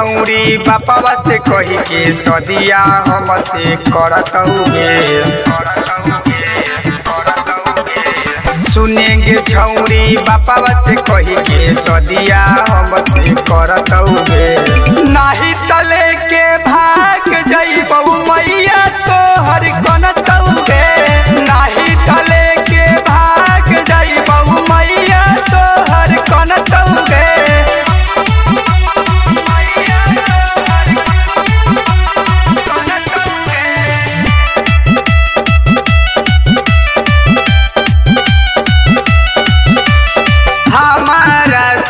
छौरी बापा से कही के सदिया हमसे करत सुनेंगे छौरी बापा से कही के सदिया हमसे करत नाही तले के भाग जइबऊ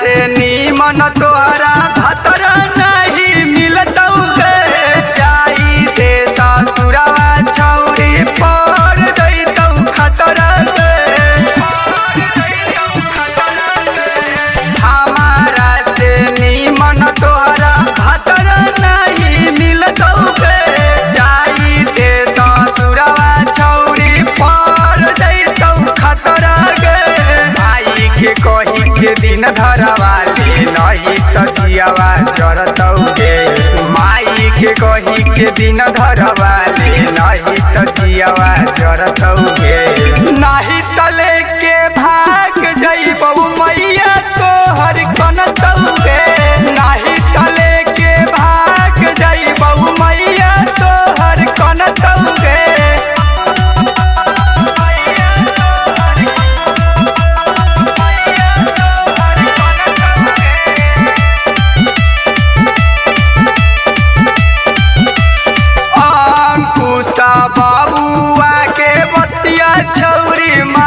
से नीमन तोहरा भतर के दिन धरवाली नहीं तो जियावा जरतौगे माई के कही के दिन धरवाली नहीं तो जियावा जरतौगे बतिया छौरी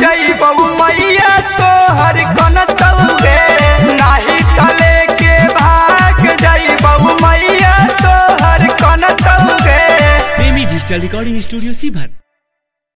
जइबऊ मैया तोहर तले। के भाग मैया तोहर डिजिटल रिकॉर्डिंग स्टूडियो सीभर